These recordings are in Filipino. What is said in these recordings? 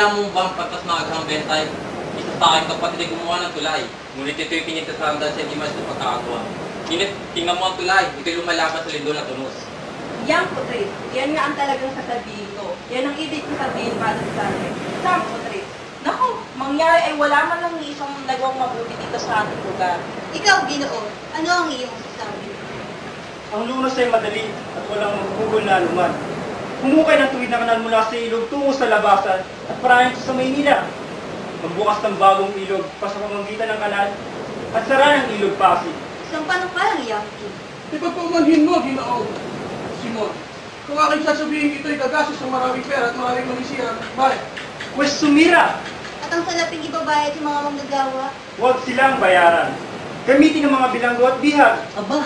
Oh, Nalala mo bang pagkas maaghang bentay? Isa sa aking kapatid ay gumawa ng tulay. Ngunit ito'y pinagsasaran dahil sa hindi mas sa pagkakagawa. Ngunit tingnan mo ang tulay, ito'y lumalaban sa lindol at tunos. Yan po, Tris. Yan nga ang talagang sasabihin ko. Yan ang ibig kong sabihin para sa akin. Saan po, Tris? Naku, mangyari ay wala man lang ni isang nagawang mabuti dito sa ating lugar. Ikaw, Ginoo, ano ang iyong masasabi? ang lunas ay madali at walang magugol na anuman. Humukay ng tuwid na kanal mula sa ilog tungo sa labasan at parayan ito sa Maynila. Magbukas ng bagong ilog pa sa pamamagitan ng kanal at sara ng ilog Pasig. Isang panukalang Yankee. Ipagpamanhin mo, Ginoo, Simon. Kung aking sasabihin ito'y gagastos sa maraming pera at maraming manisira, bakit? Pwes sumira! At ang salaping ibabayad sa mga manggagawa, Huwag silang bayaran. Gamitin ang mga bilanggo at bihag. Aba,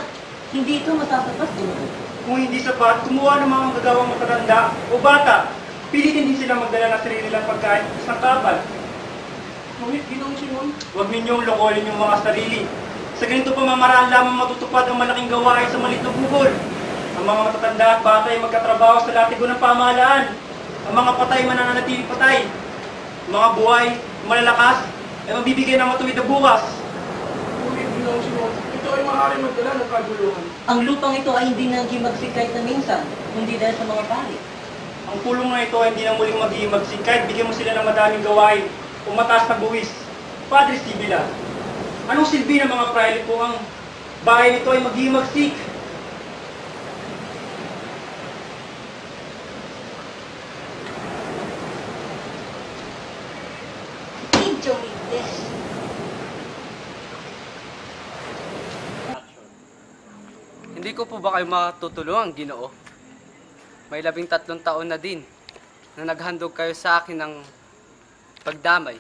hindi ito matasapas dito. Kung hindi sapat, kumuha ng mga magagawang matatanda o bata. Pilitin din sila magdala ng sarili nilang pagkain isang kapal. Ngunit, Ginoong Simon, Huwag ninyong lokolin yung mga sarili. Sa ganito pamamaraan lamang matutupad ang malaking gawain sa maliit na bukol. Ang mga matatanda at bata ay magkatrabaho sa latigo ng pamahalaan. Ang mga patay manananatili patay. Ang mga buhay, malalakas, ay mabibigay ng matuwid na bukas. ngunit, Ginoong Simon, ay maaaring magdala ng kaguluhan. Ang lupang ito ay hindi naging magsikay na minsan, kundi dahil sa mga pari. Ang pulong na ito ay hindi na muling maghihimagsik kahit bigyan mo sila ng madaming gawain o mataas na buwis. Padre Sibila, anong silbi ng mga praile kung ang bahay nito ay maghihimagsik? Hindi ko po ba kayo matutulungan, Ginoo? May labing tatlong taon na din na naghandog kayo sa akin ng pagdamay.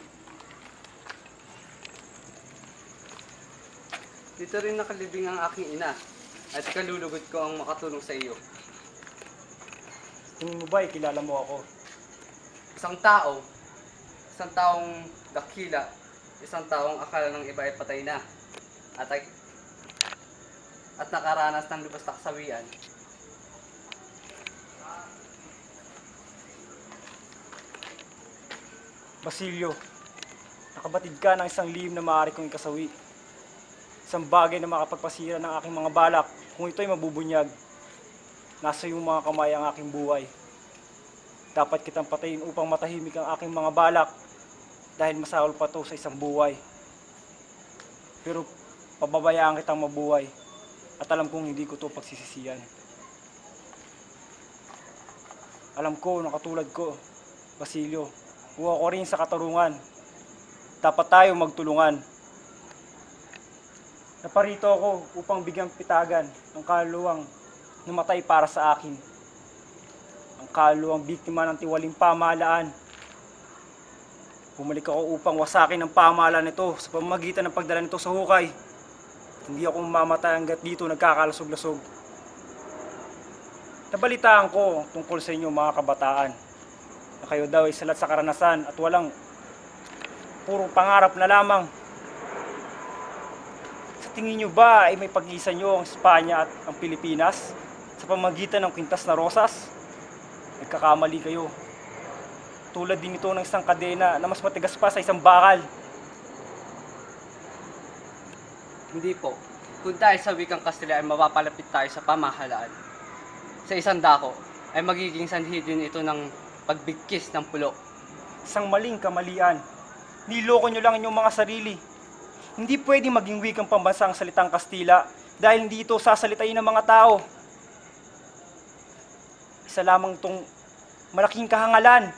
Dito rin nakalibing ang aking ina at kalulugod ko ang makatulong sa iyo. Tingin mo ba, kilala mo ako? Isang tao, isang taong dakila, isang taong akala ng iba ay patay na at ay, at nakaranas ng lubos na kasawian. Basilio, nakabatid ka ng isang lihim na maaari kong ikasawi. Isang bagay na makapagpasira ng aking mga balak kung ito'y mabubunyag. Nasa iyong mga kamay ang aking buhay. Dapat kitang patayin upang matahimik ang aking mga balak dahil masahol pa to sa isang buhay. Pero pababayaan kitang mabuhay at alam kong hindi ko to pagsisisiyan. Alam ko na katulad ko, Basilio, kung ako rin sa katarungan, dapat tayo magtulungan. Naparito ako upang bigyang pitagan ang kaluluwang namatay para sa akin. Ang kaluluwang biktima ng tiwaling pamahalaan. Bumalik ako upang wasakin ang pamahalaan nito sa pamamagitan ng pagdala nito sa hukay. Hindi ako mamamatay hanggat dito nagkakalasog-lasog. Nabalitaan ko tungkol sa inyo mga kabataan na kayo daw ay salat sa karanasan at walang puro pangarap na lamang. Sa tingin nyo ba ay may pag-isa nyo ang Espanya at ang Pilipinas sa pamagitan ng Quintas na Rosas? Nagkakamali kayo. Tulad din ito ng isang kadena na mas matigas pa sa isang bakal. Hindi po. Kung dahil sa wikang Kastila ay mapapalapit tayo sa pamahalaan. Sa isang dako ay magiging sanhi din ito ng pagbigkis ng pulo. Isang maling kamalian. Niloko nyo lang inyong mga sarili. Hindi pwedeng maging wikang pambansa ang salitang Kastila dahil hindi ito sasalitain ng mga tao. Isa lamang itong malaking kahangalan.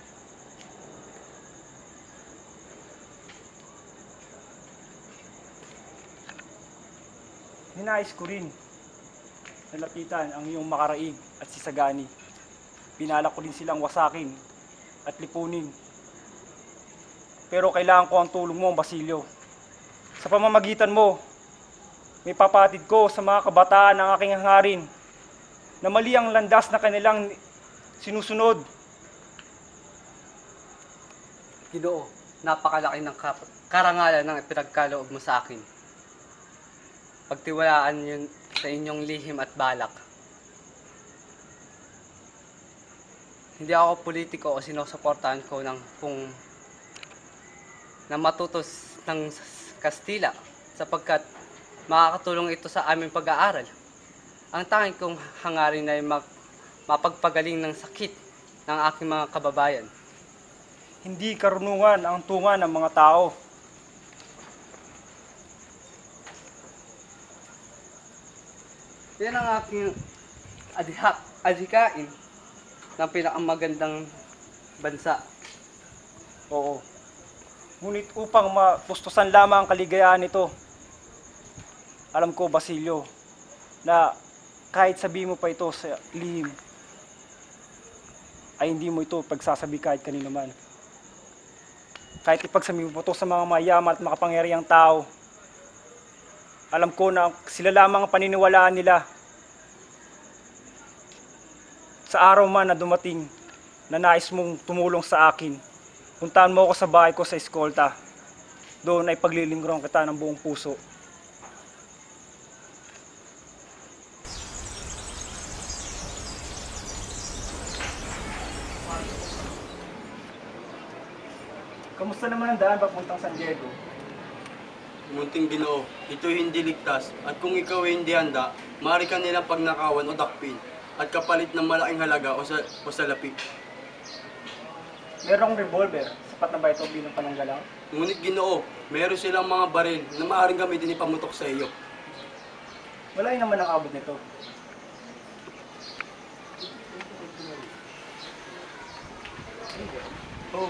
Ninais ko rin nalapitan ang iyong makaraig at si Sagani. Pinala ko din silang wasakin at lipunin. Pero kailangan ko ang tulong mo, Basilio. Sa pamamagitan mo, may papatid ko sa mga kabataan ng aking hangarin na mali ang landas na kanilang sinusunod. Ginoo, napakalaki ng karangalan ng ipinagkaloob mo sa akin. Pagtiwalaan yun sa inyong lihim at balak. hindi ako politiko o sinusuportahan ko ng kung na matutos ng Kastila sapagkat makakatulong ito sa aming pag-aaral. Ang tanging kong hangarin ay mag, mapagpagaling ng sakit ng aking mga kababayan. Hindi karunungan ang tunga ng mga tao. Yan ang aking adhik, adhikain ng pinakamagandang bansa. Oo. Ngunit upang mapustusan lamang ang kaligayahan nito, alam ko, Basilio, na kahit sabihin mo pa ito sa lihim, ay hindi mo ito pagsasabi kahit kanino man. Kahit ipagsabi mo pa ito sa mga mayaman at makapangyarihang tao, alam ko na sila lamang ang paniniwalaan nila. Sa araw man na dumating na nais mong tumulong sa akin, puntahan mo ako sa bahay ko sa eskolta. Doon ay paglilingkuran kita ng buong puso. Kamusta naman ang daan papuntang San Diego? Munting ginoo, ito'y hindi ligtas, at kung ikaw ay hindi handa, maaari ka nilang pagnakawan o dakpin, at kapalit ng malaking halaga o, sa, o salapi. Merong revolver. Sapat na ba ito bilang pananggalang? Ngunit ginoo, meron silang mga baril na maaaring gamitin ipamutok sa iyo. Wala yun naman ang abot nito. Oh,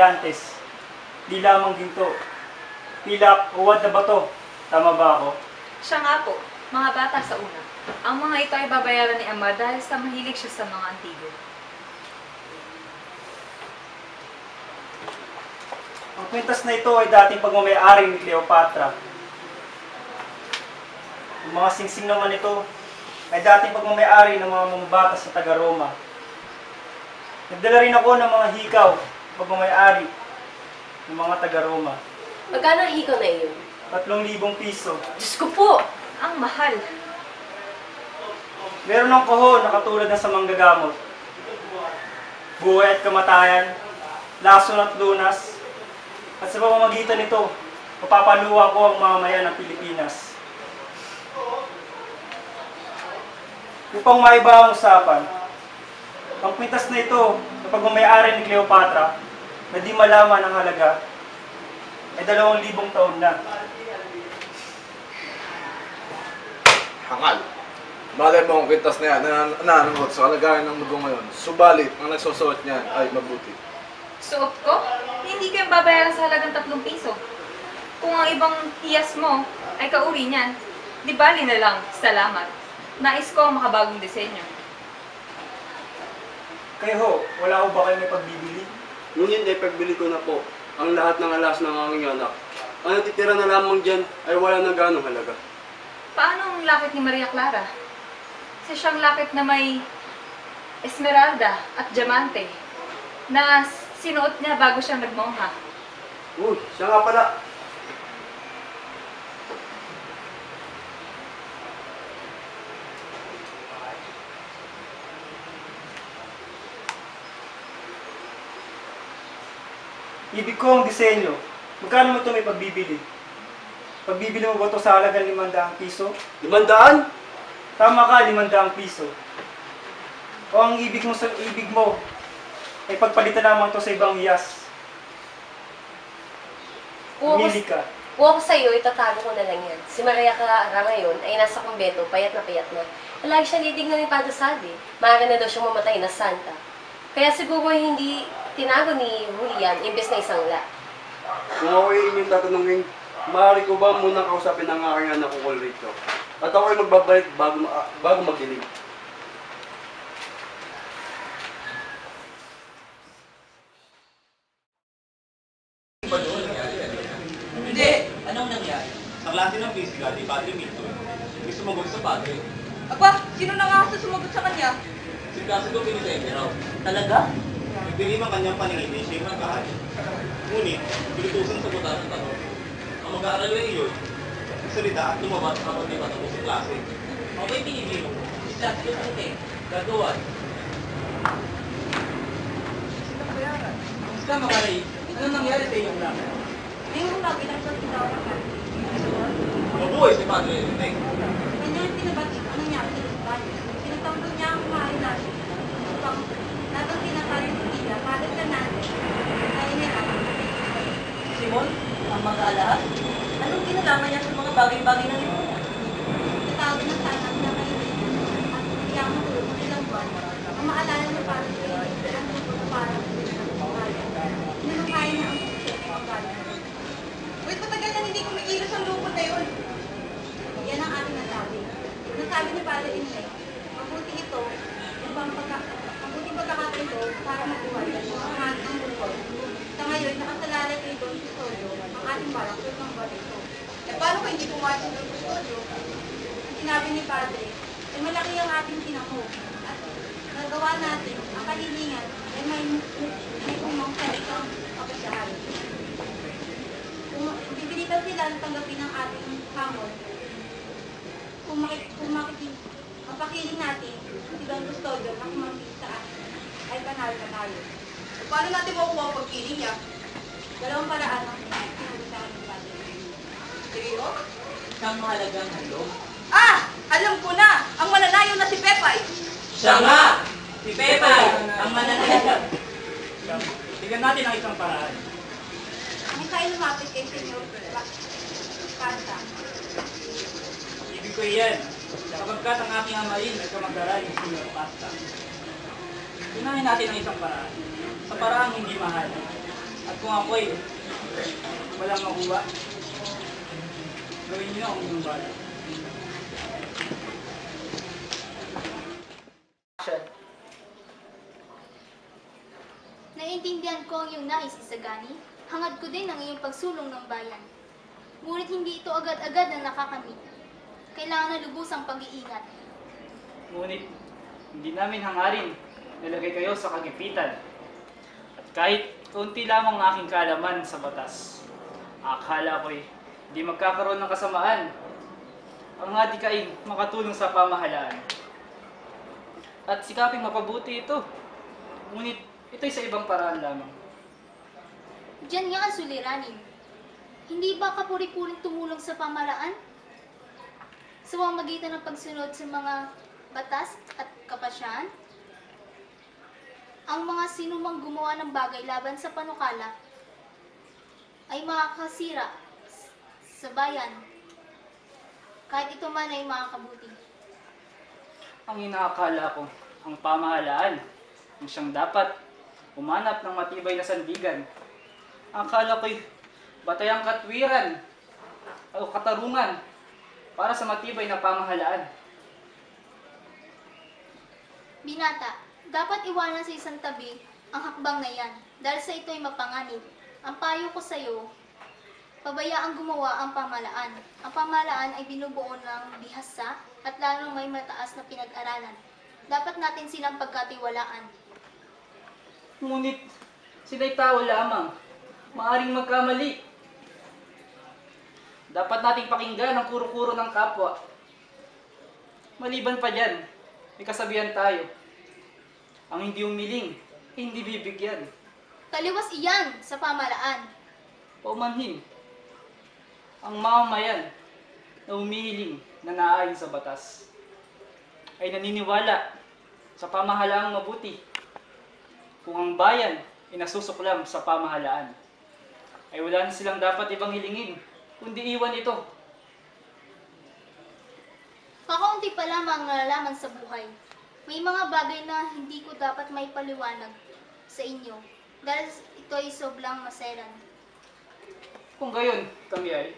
Yantes, di lamang ginto. Pilak, uwad na bato. Tama ba ako? Siya nga po, mga bata sa una. Ang mga ito ay babayaran ni Ama dahil sa mahilig siya sa mga antigo. Ang kwintas na ito ay dating pagmamayari ni Cleopatra. Ang mga singsing naman ito ay dating pagmamayari ng mga mamabata sa taga-Roma. Nagdala rin ako ng mga hikaw pagmamayari ng mga taga-Roma. Magkano ang hikaw na iyon? Tatlong libong piso. Diyos ko po! Ang mahal. Meron ng kahon na katulad ng sa manggagamot. Buhay at kamatayan, lason at lunas. At sa pamamagitan nito, mapapaluwa ko ang mamamayan ng Pilipinas. Upang maiba ang usapan, ang kwintas na ito na pagmamayari ni Cleopatra na di malaman ang halaga ay dalawang libong taon na. hangal. Malay mo kung kwintas na yan, na nanangot sa kalagayan ng mundo ngayon. Subalit, ang nagsusuot niyan ay mabuti. Suot ko? Hindi ko yung babayaran sa halagang tatlong piso. Kung ang ibang tiyas mo ay kauri niyan, di bali na lang, salamat. Nais ko ang makabagong disenyo. Kayo ho, wala ho ba kayo may pagbibili? Ngunit ay pagbili ko na po ang lahat ng alas ng aking anak. Ang natitira na lamang dyan ay wala na ganong halaga. Paano ang lakit ni Maria Clara? Kasi siyang lakit na may esmeralda at diamante na sinuot niya bago siya nagmongha. Uy, siya nga pala. Ibig ko ang disenyo. Magkano mo ito may pagbibili? Pagbibili mo ba ito sa halagang 500 piso? Limandaan? Tama ka, 500 piso. O ang ibig mo sa ibig mo ay pagpalitan lamang ito sa ibang ako, Mili ka. kung ako sa'yo, itatago ko na lang yan. Si Maria Clara ngayon ay nasa kumbento, payat na payat na. Palagi siya nitignan ni Padre Salvi. Maaari na daw siyang mamatay na santa. Kaya siguro hindi tinago ni Julian imbes na isang la. Kung ako ay inyong tatanungin, maaari ko ba munang kausapin ang aking anak ko rito? At ako ay magbabalik bago, ma- bago magiling. Hindi! Anong nangyari? Ang lahat ng bisita ni Padre Mito, hindi sumagot sa Padre. Aba, sino na nga sa sumagot sa kanya? Si Placido Pinitente raw. Talaga? Nagdilim ang kanyang paningin ni Shane Magkahali. Ngunit, pinutusan sa buta ng tanong, ang mag-aaral ay iyon, salita at lumabas kapag di patapos sa klase. Ang may pinili mo, si Placido Pinocente, gagawan. Mga Ray? Anong nangyari sa iyong lakas? Ngayong labi lang sa tinaw ng kanya. Mabuhay si Padre Enrique. Kanyang pinabati ko nangyari sa Espanya. Pinagtanggol niya ang kumain natin. Upang natang tinatayo ng tila, palit ka natin. Ay niya Simon, ang mag-aalahan. Anong kinalaman niya sa mga bagay-bagay na? Tatawag na sana ang nakaibigan at bigyan mo tulog ng ilang buwan. Ang maalala na parang kayo, ang tungkol sa parang Ninakain na ang puso ng pagkain. Wait, matagal na hindi kumikilos ang lupot na yun. Yan ang aking nasabi. Nasabi ni Padre Inay, mabuti ito, upang pagka, mabuti pagkakataon ito para mabuhay at mga ating bukod. Sa ngayon, nakasalalay kay Don Custodio, ang ating balak sa isang barito. Eh, paano kung hindi pumayag sa custodio? Ang sinabi ni Padre, ay malaki ang ating tinamo at nagawa natin ang kalilingan ay may may umang sa isang kapasyahan. Kung bibilitan sila na tanggapin ang ating hamon, kung, makik kung makikip, mapakiling natin si Don Custodio na kumambit sa atin, ay panalo na tayo. Eh, paano natin makukuha ang pagkiling niya? Dalawang paraan ang sinagusahan ni Padre. Seryo? Isang mahalagang handog. Ah! Alam ko na! Ang mananayo na si Pepay! Siya nga! Si Pepay, ang mananayagan. Tignan natin ang isang paraan. Ang tayo lumapit kay Senyor Panta. Ibig ko iyan, kapagkat ang aking amain ay kamagdaray ng Senior Pasta. Unahin natin ang isang paraan. Sa paraang hindi mahal. At kung ako'y walang makuha, gawin niyo ang inyong balak. Naiintindihan ko ang iyong nais, Isagani. Hangad ko din ang iyong pagsulong ng bayan. Ngunit hindi ito agad-agad na nakakamit. Kailangan na lubusang pag-iingat. Ngunit, hindi namin hangarin nalagay kayo sa kagipitan. At kahit kaunti lamang ang aking kaalaman sa batas, akala ko'y hindi magkakaroon ng kasamaan. Ang hadikain makatulong sa pamahalaan. At sikaping mapabuti ito. Ngunit ito'y sa ibang paraan lamang. Diyan nga ang suliranin. Hindi ba kapuri-puring tumulong sa pamalaan? Sa pamamagitan ng pagsunod sa mga batas at kapasyan? Ang mga sinumang gumawa ng bagay laban sa panukala ay makakasira sa bayan. Kahit ito man ay makakabuti. Ang inaakala ko, ang pamahalaan, ang siyang dapat umanap ng matibay na sandigan. Akala ko'y batayang katwiran o katarungan para sa matibay na pamahalaan. Binata, dapat iwanan sa isang tabi ang hakbang na yan dahil sa ito'y mapanganib. Ang payo ko sa iyo, pabayaang gumawa ang pamalaan. Ang pamalaan ay binubuo ng bihasa at lalong may mataas na pinag-aralan. Dapat natin silang pagkatiwalaan. Ngunit sila'y tao lamang, maaring magkamali. Dapat nating pakinggan ang kuro-kuro ng kapwa. Maliban pa dyan, may kasabihan tayo. Ang hindi umiling, hindi bibigyan. Taliwas iyan sa pamalaan. Paumanhin, ang mamamayan na umihiling na naayon sa batas ay naniniwala sa pamahalaang mabuti. Kung ang bayan ay nasusuklam sa pamahalaan, ay wala na silang dapat ibang hilingin, kundi iwan ito. Kakaunti pa lamang nalalaman sa buhay. May mga bagay na hindi ko dapat may paliwanag sa inyo dahil ito ay sobrang maselan. Kung gayon, kami ay,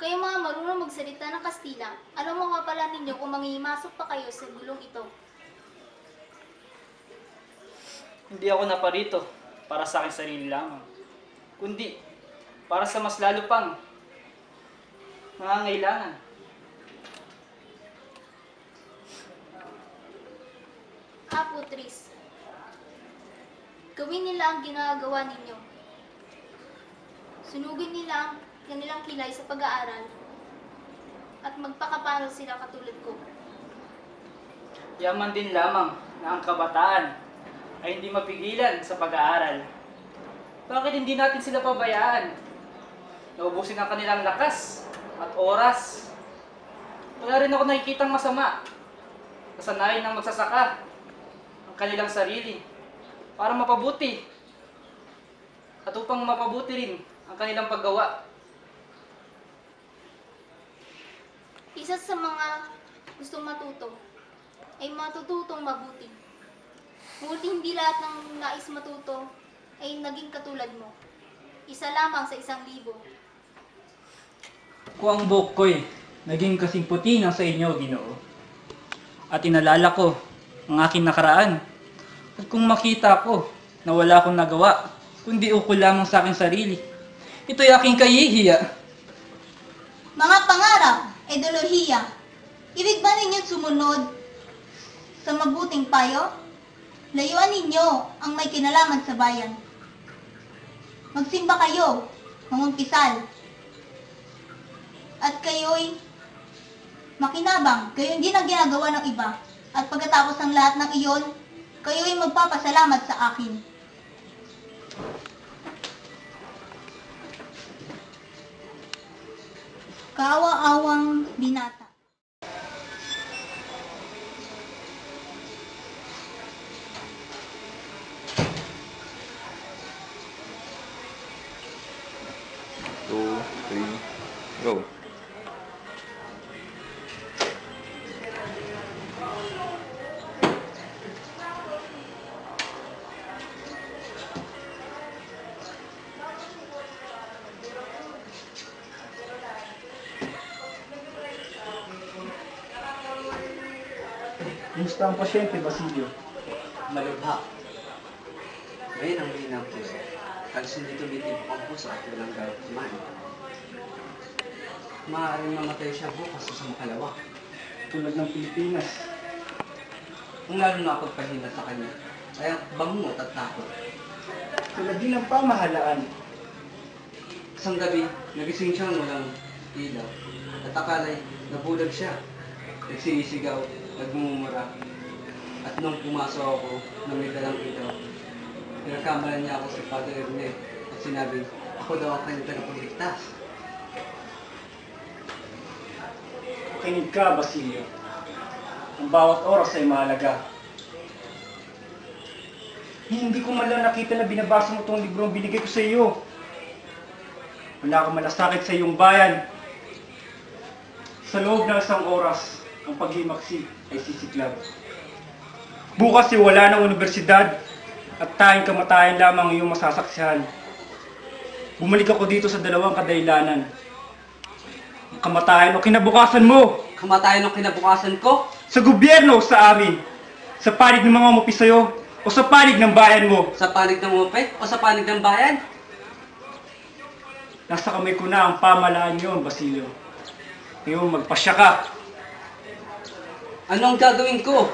Kayo mga marunong magsalita ng Kastila, ano mapapala ninyo kung mangimasok pa kayo sa gulong ito? Hindi ako naparito para sa aking sarili lamang, kundi para sa mas lalo pang nangangailangan. Ah, Apo Tris, gawin nila ang ginagawa ninyo. Sunugin nila ang kanilang kilay sa pag-aaral at magpakaparal sila katulad ko. Yaman din lamang na ang kabataan ay hindi mapigilan sa pag-aaral. Bakit hindi natin sila pabayaan? Naubusin ang kanilang lakas at oras. Wala rin ako nakikitang masama. Kasanayan ng magsasaka ang kanilang sarili para mapabuti at upang mapabuti rin ang kanilang paggawa. Isa sa mga gustong matuto ay matututong mabuti. Ngunit hindi lahat ng nais matuto ay naging katulad mo. Isa lamang sa isang libo. Kung ang buhok ko'y naging kasing puti ng sa inyo, Ginoo. At inalala ko ang aking nakaraan. At kung makita ko na wala akong nagawa, kundi ukol lamang sa aking sarili, ito'y aking kahihiya. Mga pangarap, ideolohiya, ibig ba ninyo sumunod sa mabuting payo? Layuan ninyo ang may kinalaman sa bayan. Magsimba kayo, mangumpisal. At kayo'y makinabang, gayon din ang ginagawa ng iba. At pagkatapos ng lahat ng iyon, kayo'y magpapasalamat sa akin. Kaawa-awang binata. Kumusta ang pasyente, Basilio? Malubha. Ngayon ang hina ng puso. Halos hindi tumitibok ang puso at walang gawin kumain. Maaaring mamatay siya bukas sa makalawa. Tulad ng Pilipinas. Kung lalo na pagpahina sa kanya, ay ang bangungot at takot. Tulad din ng pamahalaan. Isang gabi, nagising siyang walang ilaw. At akala'y nabulag siya. Nagsisigaw, nagmumura. At nung pumasok ako na may dalang ilaw, pinagkamalan niya ako si Father Erne at sinabi, ako daw ang kanyang tagapagligtas. Kinig ka, Basilio. Ang bawat oras ay mahalaga. Hindi ko man lang nakita na binabasa mo itong librong binigay ko sa iyo. Wala kang malasakit sa iyong bayan. Sa loob ng isang oras, ang paghimaksi ay sisiklab. Bukas wala ng universidad at tayong kamatayan lamang ang iyong masasaksihan. Bumalik ako dito sa dalawang kadailanan. Ang kamatayan o kinabukasan mo! Kamatayan ang kinabukasan ko? Sa gobyerno o sa amin? Sa panig ng mga umupi sa'yo o sa panig ng bayan mo? Sa panig ng umupi o sa panig ng bayan? Nasa kamay ko na ang pamalaan yon, Basilio. Ngayon, magpasya ka. Ano ang gagawin ko?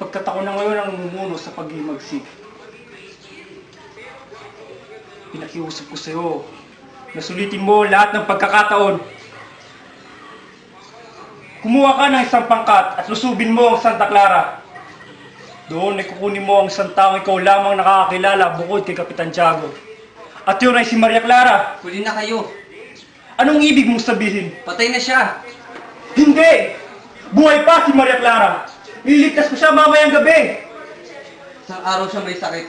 Sapagkat ako na ngayon ang mumuno sa paghimagsik. Pinakiusap ko sa'yo na sulitin mo lahat ng pagkakataon. Kumuha ka ng isang pangkat at lusubin mo ang Santa Clara. Doon ay kukunin mo ang isang taong ikaw lamang nakakakilala bukod kay Kapitan Tiago. At yun ay si Maria Clara. Huli na kayo. Anong ibig mong sabihin? Patay na siya. Hindi! Buhay pa si Maria Clara! Liligtas ko siya mamayang gabi! Isang araw siya may sakit.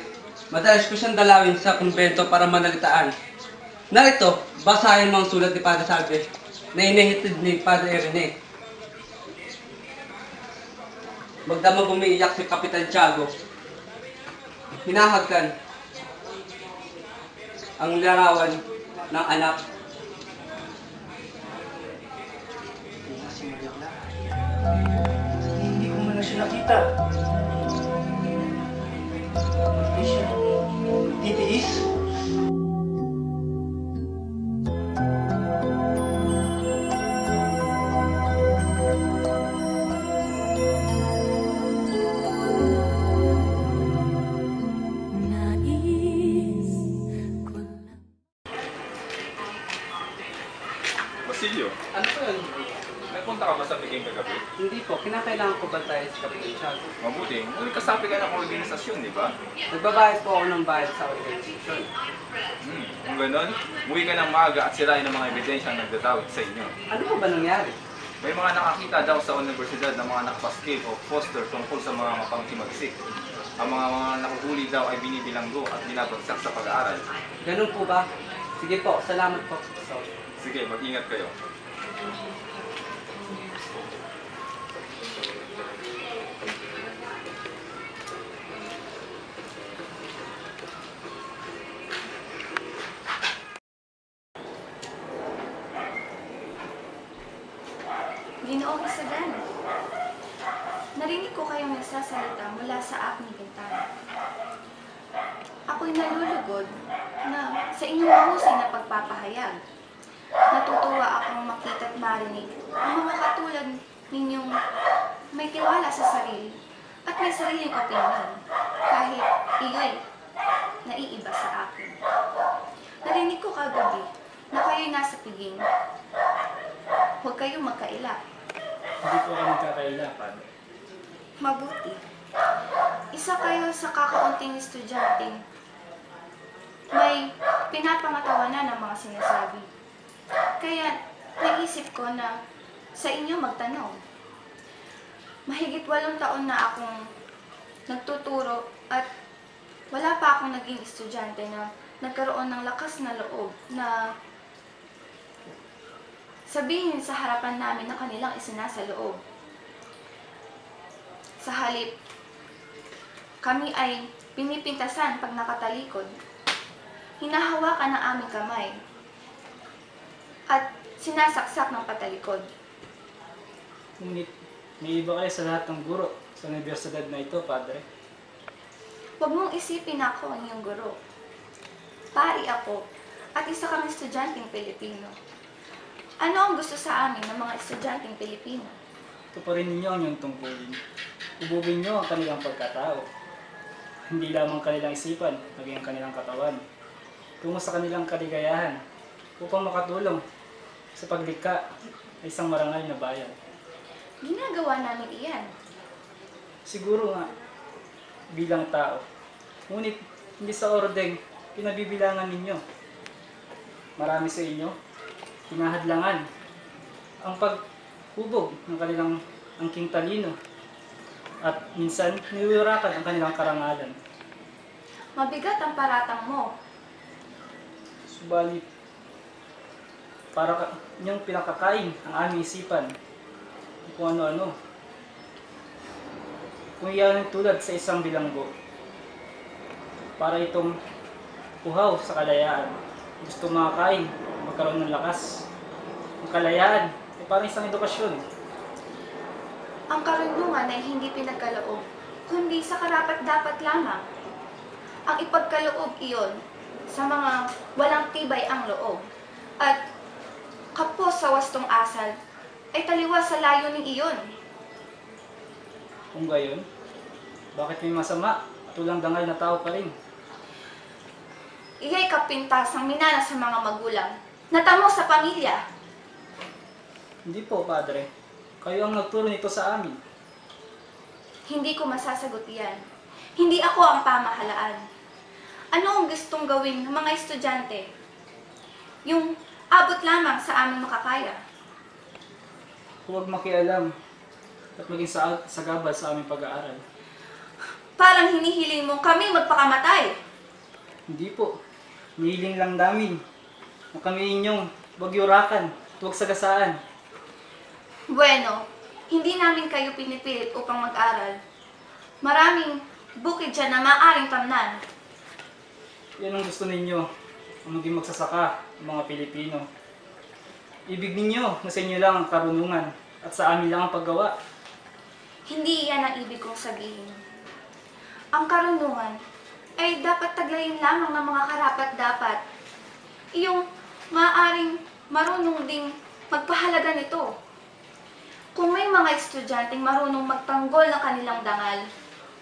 Madalas ko siyang dalawin sa kumbento para manalitaan. Narito, basahin mo ang sulat ni Padre Salve na inihitid ni Padre Rene. Magdamag umiiyak si Kapitan Tiago. Hinahagkan ang larawan ng anak. sila kita. Hindi titiis. Ano ba? Nagpunta ka ba sa Peking kagabi? Hindi po, kinakailangan ko ba tayo sa kapinsyan? Mabuti. Ngunit kasapi ka ng organisasyon, di ba? Nagbabayad po ako ng bayad sa organisasyon. Hmm. Kung ganon, umuwi ka ng maaga at sirain ang mga ebidensya ang nagdatawid sa inyo. Ano ba nangyari? May mga nakakita daw sa universidad ng mga nakapaskil o poster tungkol sa mga mapangkimagsik. Ang mga mga nakuhuli daw ay binibilanggo at binabagsak sa pag-aaral. Ganun po ba? Sige po, salamat po. So, Sige, mag-ingat kayo. May pinapangatawanan ng mga sinasabi. Kaya naisip ko na sa inyo magtanong. Mahigit walong taon na akong nagtuturo at wala pa akong naging estudyante na nagkaroon ng lakas na loob na sabihin sa harapan namin na kanilang isinasa loob. Sa halip, kami ay pinipintasan pag nakatalikod. Hinahawakan ng aming kamay at sinasaksak ng patalikod. Ngunit may iba kayo sa lahat ng guro sa universidad na ito, Padre. Huwag mong isipin ako ang iyong guro. Pari ako at isa kang estudyanteng Pilipino. Ano ang gusto sa amin ng mga estudyanteng Pilipino? Ito pa rin ninyo ang inyong tungkulin. Ububin nyo ang kanilang pagkatao. Hindi lamang kanilang isipan, maging ang kanilang katawan. Tungo sa kanilang kaligayahan upang makatulong sa paglikha ng isang marangal na bayan. Ginagawa namin iyan. Siguro nga, bilang tao. Ngunit hindi sa ordeng pinabibilangan ninyo. Marami sa inyo, pinahadlangan ang paghubog ng kanilang angking talino at minsan niwirakan ang kanilang karangalan. Mabigat ang paratang mo. Subalit, para ka, inyong pinakakain ang aming isipan kung ano-ano. Kung iyan tulad sa isang bilanggo, para itong uhaw sa kalayaan. Gusto makakain, magkaroon ng lakas. Ang kalayaan ay parang isang edukasyon. Ang karunungan ay hindi pinagkaloob, kundi sa karapat-dapat lamang. Ang ipagkaloob iyon sa mga walang tibay ang loob. At kapos sa wastong asal ay taliwas sa layuning iyon. Kung gayon, bakit may masama at walang dangal na tao pa rin? Iya'y kapintasang minana sa mga magulang. Natamo sa pamilya. Hindi po, Padre. Kayo ang nagturo nito sa amin. Hindi ko masasagot iyan. Hindi ako ang pamahalaan. Ano ang gustong gawin ng mga estudyante? Yung abot lamang sa aming makakaya. Huwag makialam at maging sa sagabal sa aming pag-aaral. Parang hinihiling mo kami magpakamatay. Hindi po. Nihiling lang namin na kami inyong bagyurakan at huwag sagasaan. Bueno, hindi namin kayo pinipilit upang mag-aral. Maraming bukid dyan na maaaring tamnan. Yan ang gusto ninyo, ang maging magsasaka ng mga Pilipino. Ibig ninyo na sa inyo lang ang karunungan at sa amin lang ang paggawa. Hindi yan ang ibig kong sabihin. Ang karunungan ay dapat taglayin lamang ng mga karapat-dapat. Iyong maaaring marunong ding magpahalaga nito. Kung may mga estudyanteng marunong magtanggol ng kanilang dangal,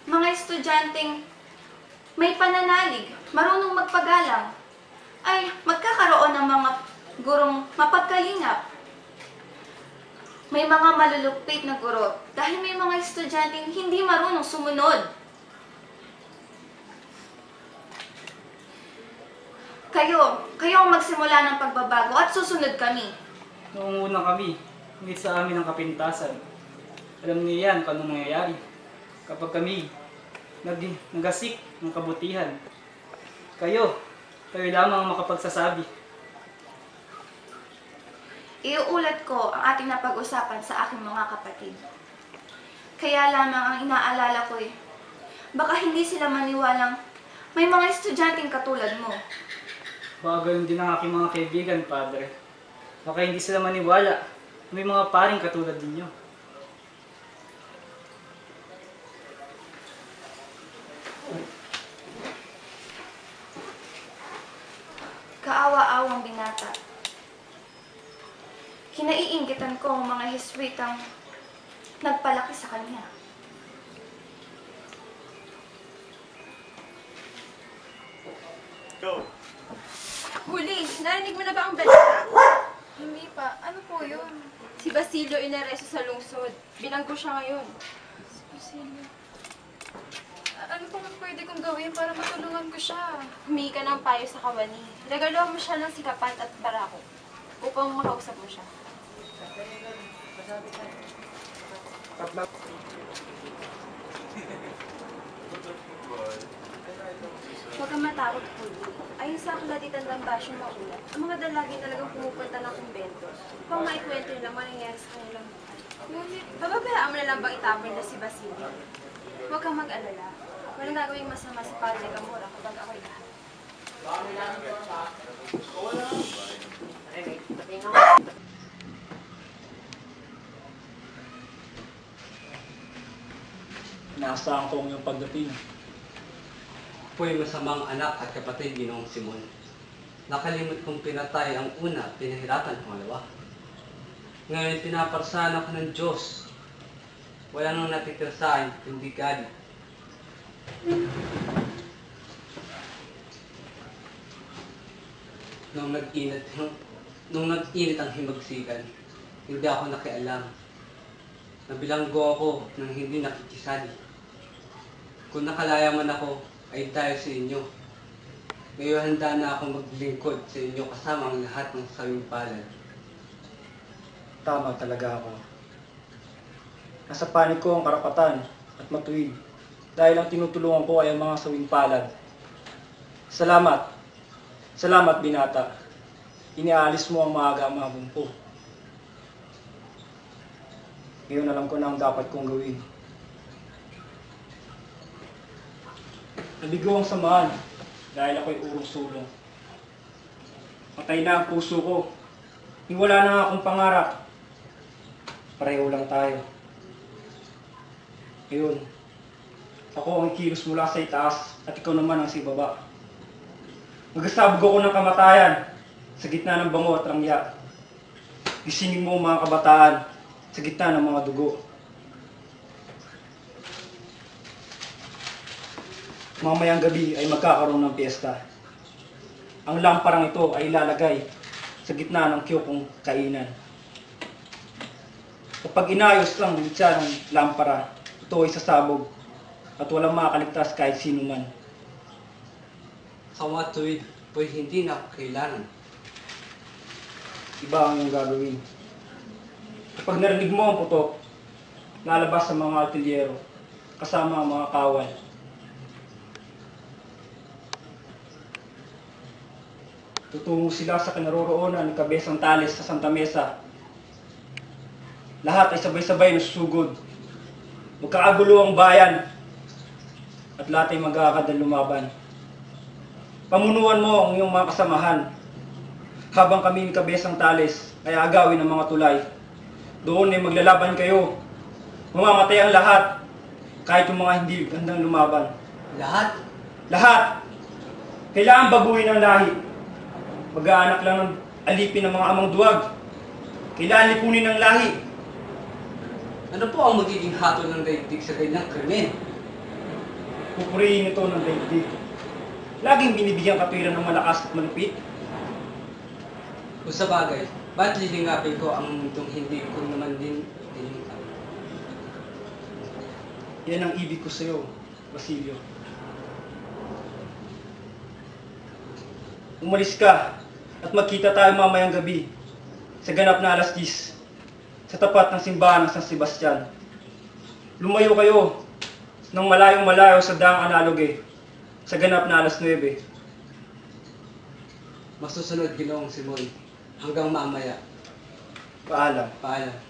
mga estudyanteng may pananalig, marunong magpagalang, ay magkakaroon ng mga gurong mapagkalingap. May mga malulupit na guro dahil may mga estudyanteng hindi marunong sumunod. Kayo, kayo ang magsimula ng pagbabago at susunod kami. Noong una kami, ngunit sa amin ang kapintasan. Alam niyo yan kung anong nangyayari. Kapag kami nag nagasik ng kabutihan. Kayo, kayo lamang ang makapagsasabi. Iuulat ko ang ating napag-usapan sa aking mga kapatid. Kaya lamang ang inaalala ko eh, baka hindi sila maniwalang may mga estudyanteng katulad mo. Baka gayon din ang aking mga kaibigan, Padre. Baka hindi sila maniwala. May mga paring katulad ninyo. Kaawa-awang binata. Kinaiinggitan ko ang mga hiswitang nagpalaki sa kanya. Go! Huli, narinig mo na ba ang balita? Hindi pa. Ano po yun? Si Basilio inaresto sa lungsod. Binanggo siya ngayon. Si Basilio. Pwede kong gawin para matulungan ko siya? Humingi ka ng payo sa kawani. Regaluhan mo siya ng sikapan at barako upang makausap mo siya. Huwag kang matakot, Huli. Ayon sa aklatitan ng basyong maulat, ang mga dalagi talagang pumupunta ng kumbento upang maikwento nila ang mangyayari sa kanilang buhay. Ngunit, bababayaan mo na lang bang itapon na si Basilio? Huwag kang mag-alala. Walang gagawing masama si Padre Gamora kapag ako'y lahat. Inaasahan ko ang iyong pagdating. Ako'y masamang anak at kapatid Ginoong Simon. Nakalimot kong pinatay ang una pinahirapan ang pangalawa. Ngayon pinaparsahan ako ng Diyos. Wala nang natitira sa galit. Nung nag-init, nung nag-init ang himagsikan, hindi ako nakialam. Nabilanggo ako nang hindi nakikisali. Kung nakalaya man ako, ay dahil sa inyo. Ngayon handa na akong maglingkod sa inyo kasama ang lahat ng sawing palad. Tama talaga ako. Nasa panig ko ang karapatan at matuwid dahil ang tinutulungan ko ay ang mga sawing palad. Salamat. Salamat, binata. Iniaalis mo ang maaga ang mga bumpo. Ngayon alam ko na ang dapat kong gawin. Nabigo ang samahan dahil ako'y urong sulong. Patay na ang puso ko. Iwala na akong pangarap. Pareho lang tayo. Ngayon, ako ang kilos mula sa itaas at ikaw naman ang si baba. Magasabog ako ng kamatayan sa gitna ng bango at rangya. Gisingin mo ang mga kabataan sa gitna ng mga dugo. Mamayang gabi ay magkakaroon ng piyesta. Ang lamparang ito ay ilalagay sa gitna ng kiyokong kainan. Kapag inayos lang siya ng lampara, ito ay sasabog at walang makakaligtas kahit sino man. Sa mga tuwid, po'y hindi na kailangan. Iba ang iyong gagawin. Kapag narinig mo ang putok, lalabas sa mga artilyero kasama ang mga kawal. Tutungo sila sa kinaroroonan ni Kabesang Tales sa Santa Mesa. Lahat ay sabay-sabay na susugod. Magkakagulo ang bayan at lahat ay magkakadal lumaban. Pamunuan mo ang iyong mga kasamahan habang kami Kabesang Tales ay agawin ng mga tulay. Doon ay maglalaban kayo. Mamamatay ang lahat kahit yung mga hindi gandang lumaban. Lahat? Lahat! Kailangan baguhin ang lahi. Mag-aanak lang ng alipin ng mga amang duwag. Kailangan lipunin ang lahi. Ano po ang magiging hatol ng daigdig sa ganyang krimen? Pupurihin ito ng daigdig. Laging binibigyan katwiran ng malakas at malupit. Kung sa bagay, Ba't lilingapin ko ang mundong hindi ko naman din dinilipan? Yan ang ibig ko sa'yo, Basilio. Umalis ka at magkita tayo mamayang gabi sa ganap na alas 10 sa tapat ng simbahan ng San Sebastian. Lumayo kayo ng malayong malayo sa daang analoge sa ganap na alas 9. Masusunod ginoong Simon. Hanggang mamaya. Paalam. Paalam.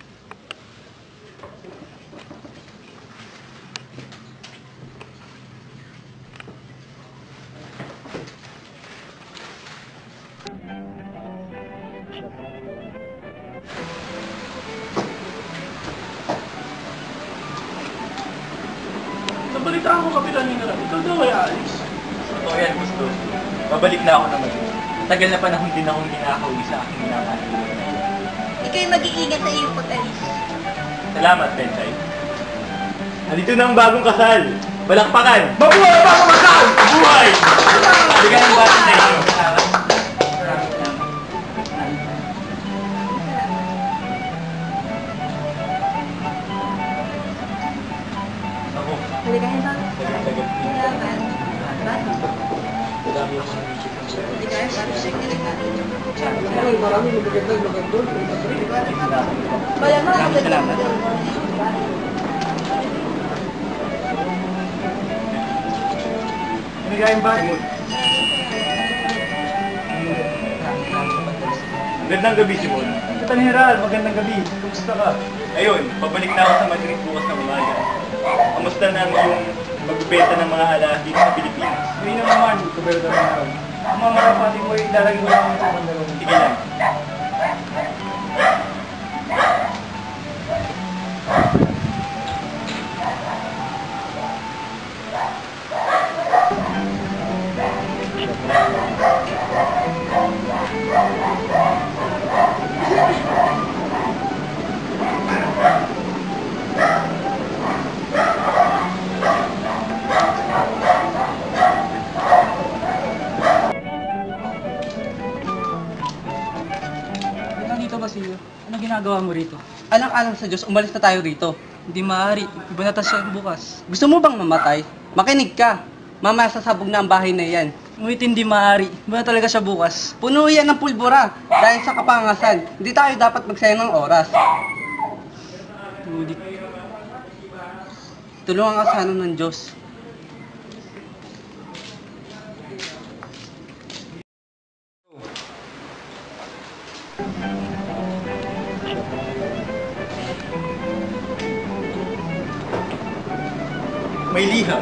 Tagal na panahon din akong ginakawi sa aking minamahal. Ikaw'y mag-iingat sa iyong pag-alis. Salamat, Bentay. Nandito na ang bagong kasal. Balakpakan! Mabuhay ang bagong kasal! Mabuhay! Bigyan ng bata na inyo. Ako, Halikahin ba? tagal-tagal. Salamat. Bato. Madami ng isip ng sa'yo. Halikahin ba? Ay, marami na magandang magandang. Malamang. Salamat. Maligayang ba? Magandang gabi, Simon. Kapitan General, magandang gabi. Kumusta ka? Ayun, pabalik na ako sa Madrid bukas ng umaga. Kamusta na ang iyong magbebenta ng mga ala dito sa Pilipinas? Hindi na naman, Kuberto General. Ang mga marapati mo ay lalagay mo lang bandaro. Sige lang. Nandito ba siya? Ano ginagawa mo rito? Alang-alang sa Diyos, umalis na tayo rito. Hindi maaari. Iba na tayo bukas. Gusto mo bang mamatay? Makinig ka. Mamaya sasabog na ang bahay na yan. Ngunit hindi maaari. Iba na talaga siya bukas. Puno yan ng pulbura dahil sa kapangasan. Hindi tayo dapat magsayang ng oras. Ngunit, tulungan ka sana ng Diyos. May liham.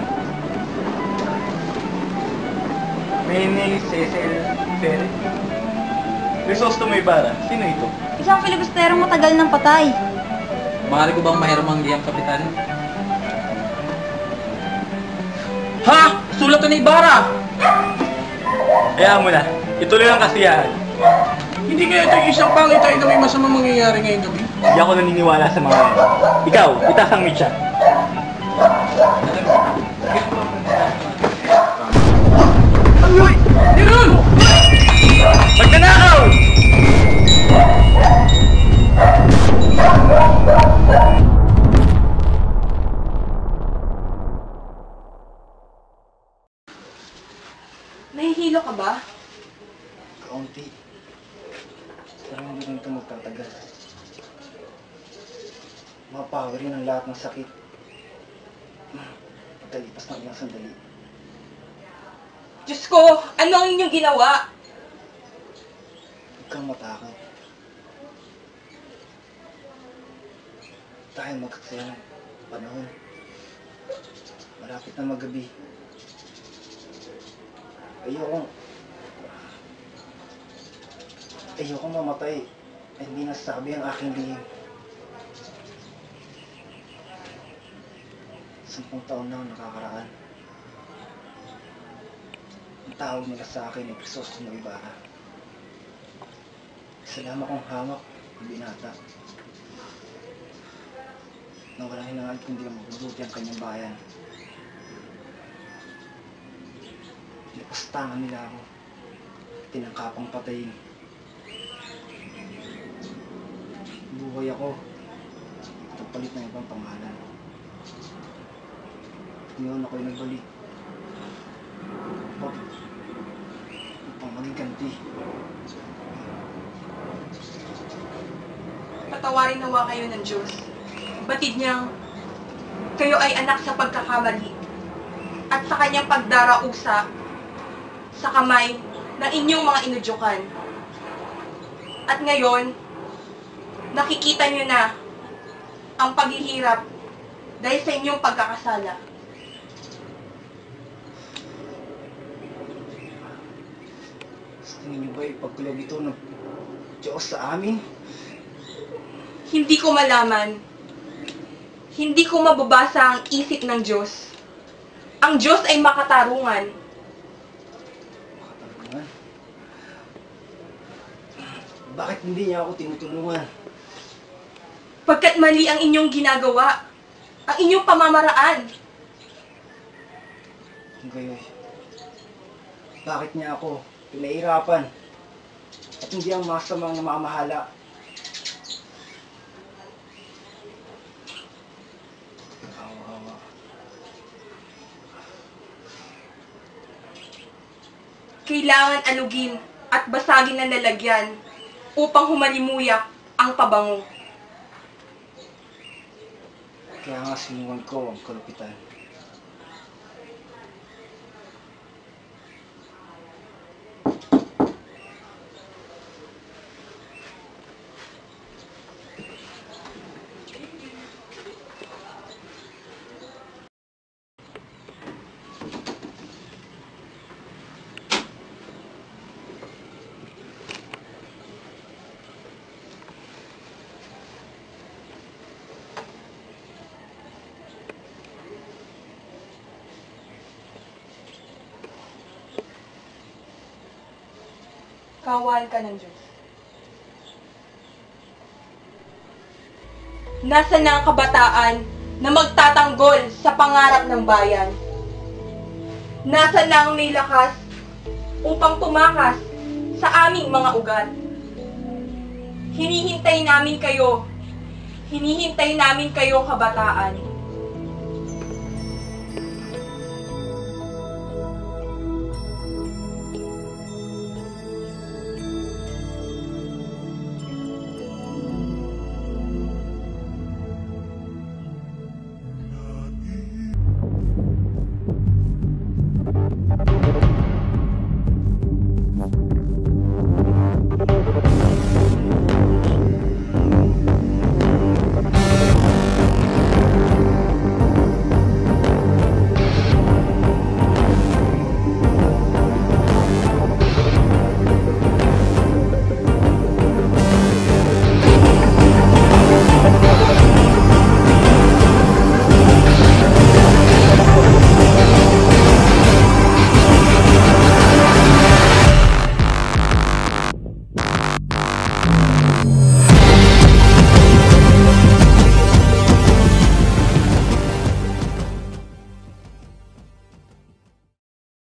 May ni Cecil Ferre. Crisostomo Ibarra. Sino ito? Isang filibusterong matagal ng patay. Maaari ko bang mahiram ang liyang kapitan? Ha? Sulat to ni Ibarra! Kaya mo na. Ituloy ang kasiyahan. Hindi kaya ito isang pangitain na may masamang mangyayari ngayong gabi? Hindi ako naniniwala sa mga yan. Ikaw, itas ang ginawa? Huwag kang matakot. Tayo magkaksaya ng panahon. Malapit na magabi. Ayoko. Ayoko mamatay. Ay, hindi nasabi ang aking lihim. Sampung taon na ako nakakaraan. Ang tawag nila sa akin ay Crisostomo Ibarra. Salamat kong hamak ang binata. Na walang hinangad kundi ang mabubuti ang kanyang bayan. Nipastangan nila ako. Tinangkapang patayin. buhay ako. Nagpalit ng ibang pangalan. Ngayon ako'y nagbalik. Upang, ganti. Patawarin nawa kayo ng Diyos. Batid niyang kayo ay anak sa pagkakamali at sa kanyang pagdarausa sa kamay ng inyong mga inudyukan. At ngayon, nakikita niyo na ang paghihirap dahil sa inyong pagkakasala. Tingin niyo ba ipagkulog ito ng Diyos sa amin? Hindi ko malaman. Hindi ko mababasa ang isip ng Diyos. Ang Diyos ay makatarungan. Katarungan? Bakit hindi niya ako tinutulungan? Pagkat mali ang inyong ginagawa, ang inyong pamamaraan. Gayoy, bakit niya ako pinahirapan? At hindi ang masamang namamahala. Kailangan alugin at basagin ng lalagyan upang humalimuyak ang pabango. Kaya nga sinuwan ko ang kalupitan. Kawal ka ng Diyos. Nasa na ang kabataan na magtatanggol sa pangarap ng bayan? Nasa na ang may lakas upang tumakas sa aming mga ugat? Hinihintay namin kayo. Hinihintay namin kayo kabataan.